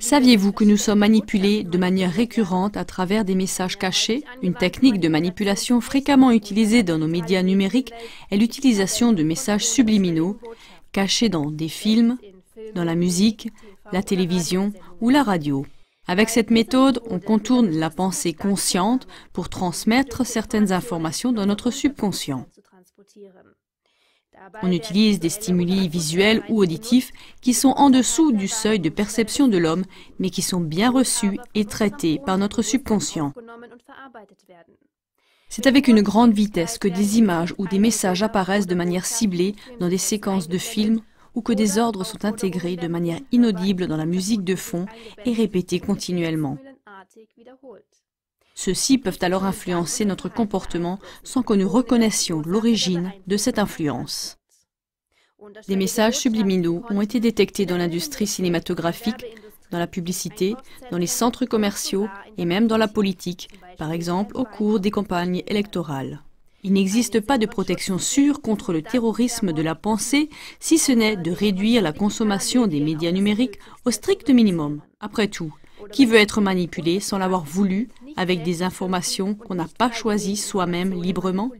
Saviez-vous que nous sommes manipulés de manière récurrente à travers des messages cachés Une technique de manipulation fréquemment utilisée dans nos médias numériques est l'utilisation de messages subliminaux cachés dans des films, dans la musique, la télévision ou la radio. Avec cette méthode, on contourne la pensée consciente pour transmettre certaines informations dans notre subconscient. On utilise des stimuli visuels ou auditifs qui sont en dessous du seuil de perception de l'homme, mais qui sont bien reçus et traités par notre subconscient. C'est avec une grande vitesse que des images ou des messages apparaissent de manière ciblée dans des séquences de films ou que des ordres sont intégrés de manière inaudible dans la musique de fond et répétés continuellement. Ceux-ci peuvent alors influencer notre comportement sans que nous reconnaissions l'origine de cette influence. Des messages subliminaux ont été détectés dans l'industrie cinématographique, dans la publicité, dans les centres commerciaux et même dans la politique, par exemple au cours des campagnes électorales. Il n'existe pas de protection sûre contre le terrorisme de la pensée, si ce n'est de réduire la consommation des médias numériques au strict minimum. Après tout, qui veut être manipulé sans l'avoir voulu avec des informations qu'on n'a pas choisies soi-même librement